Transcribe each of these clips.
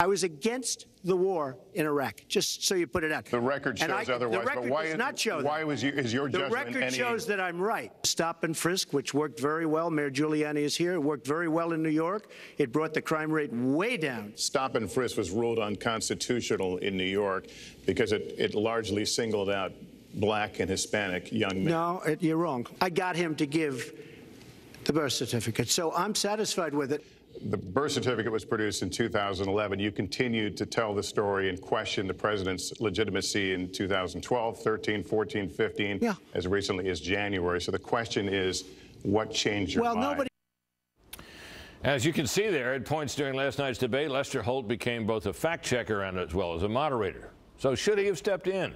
I was against the war in Iraq, just so you put it out. The record shows And I- otherwise, The record but why does not show why that. was you- is your The judgment record any- shows that I'm right. Stop and frisk, which worked very well. Mayor Giuliani is here. It worked very well in New York. It brought the crime rate way down. Stop and frisk was ruled unconstitutional in New York because it, it largely singled out black and Hispanic young men. No, it- you're wrong. I got him to give the birth certificate, so I'm satisfied with it. The birth certificate was produced in 2011. You continued to tell the story and question the president's legitimacy in 2012, 13, 14, 15, Yeah. as recently as January. So the question is, what changed your Well, mind? nobody. As you can see there, at points during last night's debate, Lester Holt became both a fact checker and as well as a moderator. So should he have stepped in?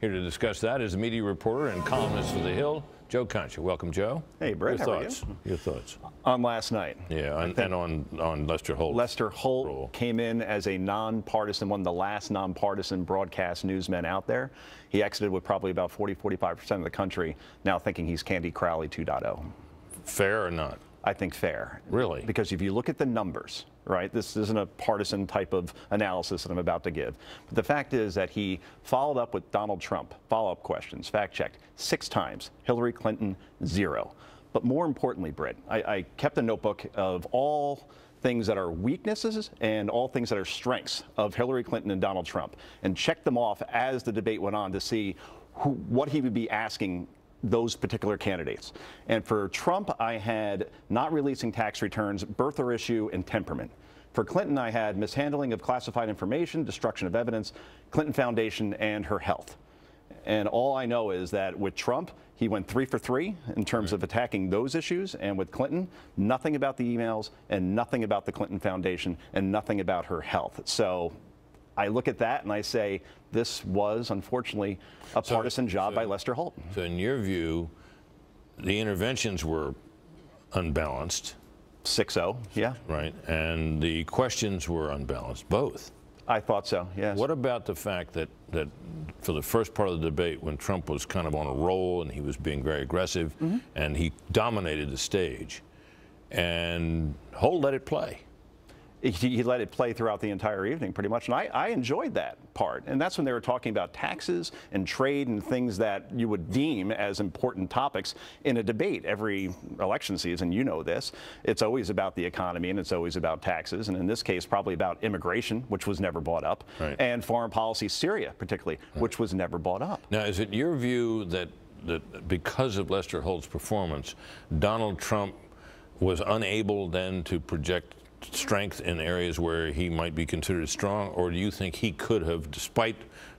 Here to discuss that is a media reporter and columnist for The Hill, Joe Concha. Welcome, Joe. Hey, Brett, Your how are you? thoughts? Your thoughts? on last night. Yeah, and, and on on Lester Holt. Lester Holt role. came in as a nonpartisan, one of the last nonpartisan broadcast newsmen out there. He exited with probably about 40, 45% of the country now thinking he's Candy Crowley 2.0. Fair or not? I think fair. Really? Because if you look at the numbers, right, this isn't a partisan type of analysis that I'm about to give. But the fact is that he followed up with Donald Trump, follow up questions, fact checked six times. Hillary Clinton, zero. But more importantly, Britt, I, I kept a notebook of all things that are weaknesses and all things that are strengths of Hillary Clinton and Donald Trump and checked them off as the debate went on to see who, what he would be asking those particular candidates. And for Trump, I had not releasing tax returns, birther issue, and temperament. For Clinton, I had mishandling of classified information, destruction of evidence, Clinton Foundation, and her health. And all I know is that with Trump, he went three for three in terms of attacking those issues. And with Clinton, nothing about the emails and nothing about the Clinton Foundation and nothing about her health. So I look at that and I say, this was unfortunately a So- partisan job so- by Lester Holt. So in your view, the interventions were unbalanced, 6 0, yeah. right? And the questions were unbalanced, both. I thought so, yes. What about the fact that, that for the first part of the debate, when Trump was kind of on a roll and he was being very aggressive Mm-hmm. and he dominated the stage, and Holt let it play? He, he let it play throughout the entire evening, pretty much. And I, I enjoyed that part. And that's when they were talking about taxes and trade and things that you would deem as important topics in a debate. Every election season, you know this, it's always about the economy and it's always about taxes. And in this case, probably about immigration, which was never brought up, Right. and foreign policy, Syria particularly, which was never brought up. Now, is it your view that, that because of Lester Holt's performance, Donald Trump was unable then to project strength in areas where he might be considered strong, or do you think he could have, despite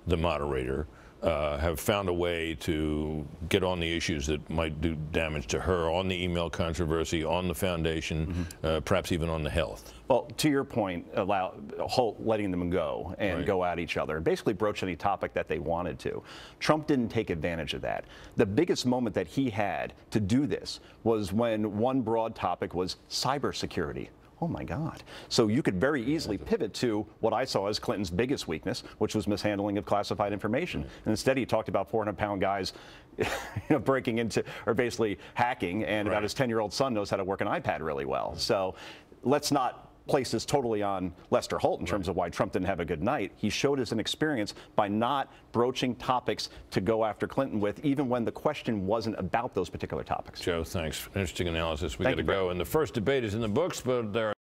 the moderator, uh, have found a way to get on the issues that might do damage to her, on the email controversy, on the foundation, uh, perhaps even on the health? Well, to your point, allow Holt letting them go and Right. go at each other and basically broach any topic that they wanted to. Trump didn't take advantage of that. The biggest moment that he had to do this was when one broad topic was cybersecurity. Oh my God. So you could very easily pivot to what I saw as Clinton's biggest weakness, which was mishandling of classified information. And instead, he talked about 400 pound guys you know, breaking into, or basically hacking, and about his 10 year old son knows how to work an iPad really well. So let's not place this totally on Lester Holt in terms of why Trump didn't have a good night. He showed his an experience by not broaching topics to go after Clinton with, even when the question wasn't about those particular topics. Joe, thanks. Interesting analysis. We got to go. And the first debate is in the books, but there are